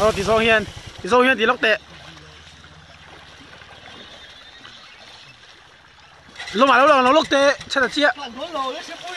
ờ thì song hiền, thì song hiền thì lóc tệ. Lúc mà lúc nào nó lóc tệ, chắc là chia Làm thốn lồ nó sẽ vui